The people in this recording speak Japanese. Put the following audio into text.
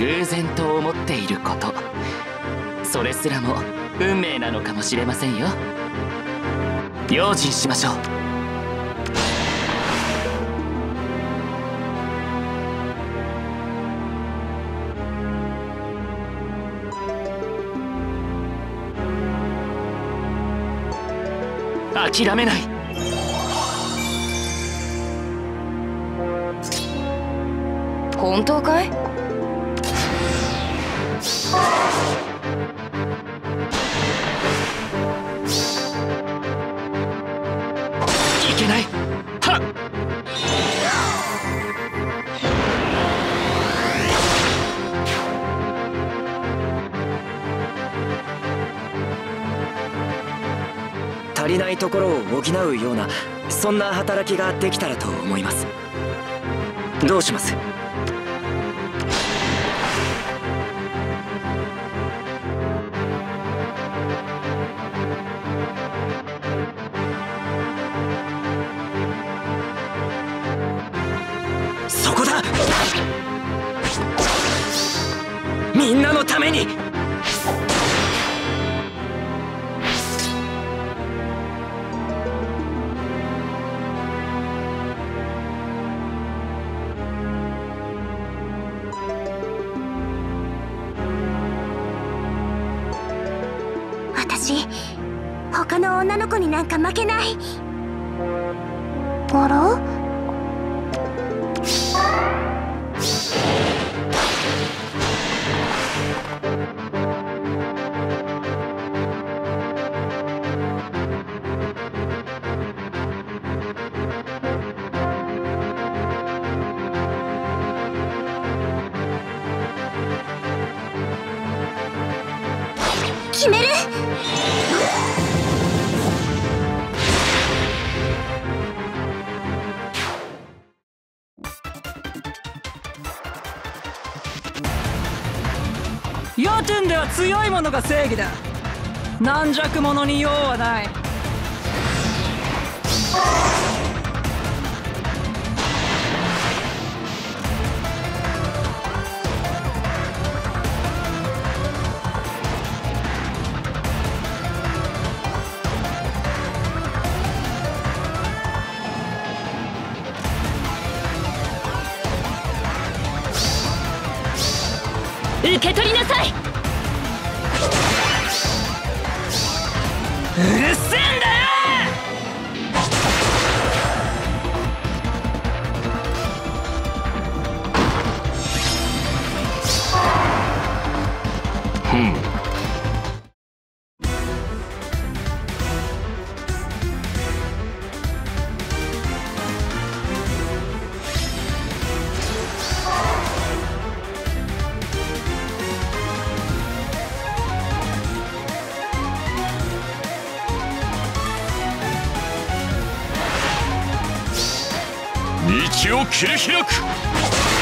偶然と思っていること。それすらも運命なのかもしれませんよ。用心しましょう。諦めない。本当かい？けない。はっ足りないところを補うようなそんな働きができたらと思います。どうします？んなのために。私他の女の子になんか負けない。あら決める。夜天では強いものが正義だ。軟弱者に用はない。受け取りなさい。うるせえんだよ道を切り開く。